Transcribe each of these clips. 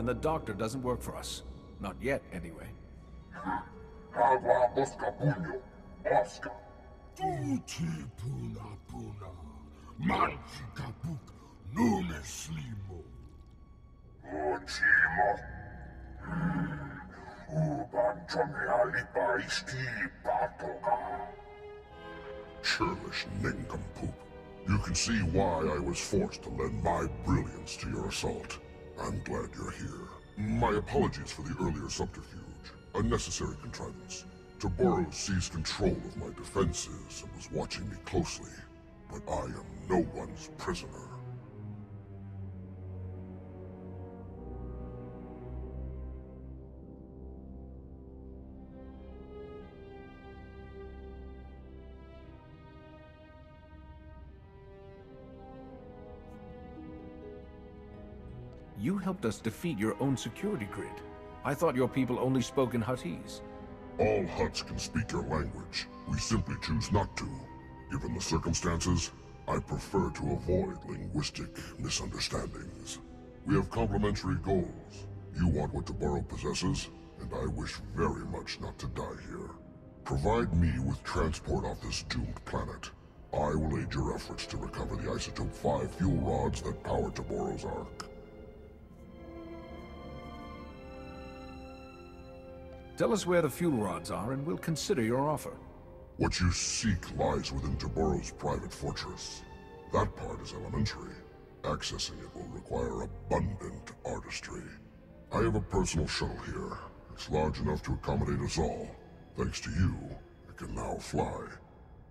and the Doctor doesn't work for us. Not yet, anyway. Churlish nincompoop. You can see why I was forced to lend my brilliance to your assault. I'm glad you're here. My apologies for the earlier subterfuge. A necessary contrivance. Toborro's seized control of my defenses and was watching me closely. But I am no one's prisoner. You helped us defeat your own security grid. I thought your people only spoke in Huttese. All Hutts can speak your language. We simply choose not to. Given the circumstances, I prefer to avoid linguistic misunderstandings. We have complementary goals. You want what Toborro possesses, and I wish very much not to die here. Provide me with transport off this doomed planet. I will aid your efforts to recover the Isotope 5 fuel rods that power Toborro's Ark. Tell us where the fuel rods are, and we'll consider your offer. What you seek lies within Toborro's private fortress. That part is elementary. Accessing it will require abundant artistry. I have a personal shuttle here. It's large enough to accommodate us all. Thanks to you, it can now fly.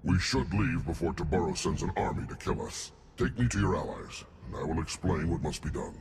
We should leave before Toborro sends an army to kill us. Take me to your allies, and I will explain what must be done.